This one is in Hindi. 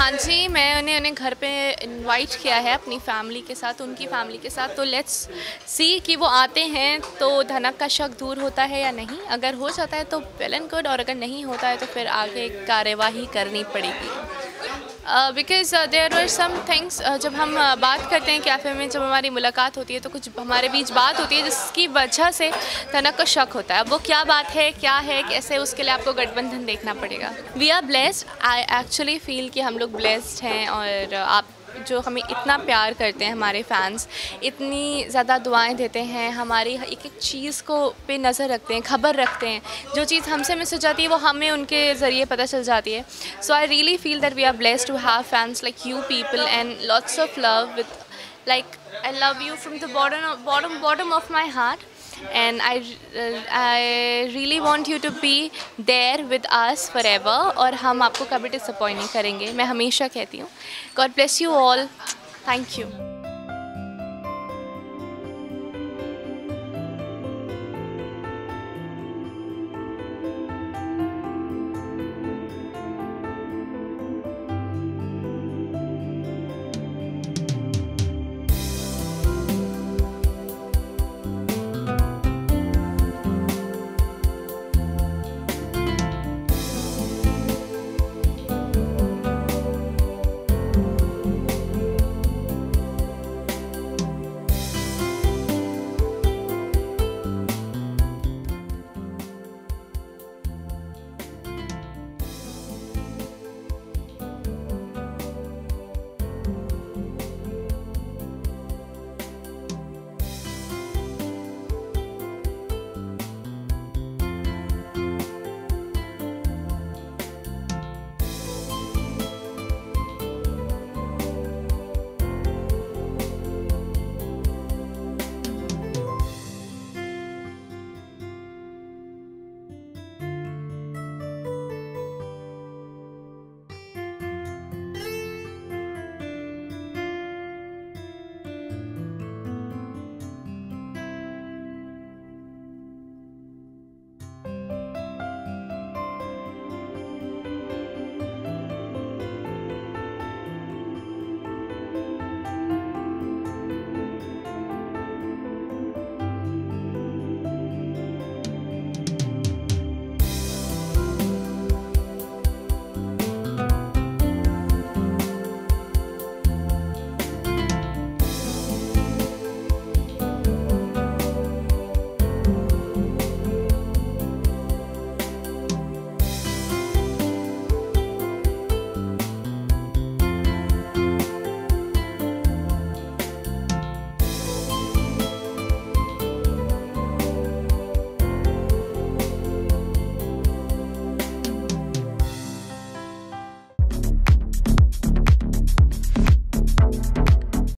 हाँ जी, मैं उन्हें उन्हें घर पे इनवाइट किया है अपनी फैमिली के साथ, उनकी फैमिली के साथ। तो लेट्स सी कि वो आते हैं तो धनक का शक दूर होता है या नहीं। अगर हो जाता है तो वेल एंड गुड और अगर नहीं होता है तो फिर आगे कार्यवाही करनी पड़ेगी। Because there are some things जब हम uh, बात करते हैं कैफ़े में जब हमारी मुलाकात होती है तो कुछ हमारे बीच बात होती है जिसकी वजह से तनक को शक होता है। अब वो क्या बात है क्या है कैसे उसके लिए आपको गठबंधन देखना पड़ेगा। We are blessed I actually feel कि हम लोग ब्लेस्ड हैं और आप जो हमें इतना प्यार करते हैं हमारे फैंस इतनी ज़्यादा दुआएँ देते हैं, हमारी एक एक चीज़ को पे नज़र रखते हैं, खबर रखते हैं। जो चीज़ हमसे मिस हो जाती है, वो हमें उनके ज़रिए पता चल जाती है। So I really feel that we are blessed to have fans like you people and lots of love with like I love you the bottom bottom bottom of my heart. And I, uh, I really want you to be there with us forever और हम आपको कभी डिसअपॉइंट नहीं करेंगे मैं हमेशा कहती हूँ God bless you all. Thank you.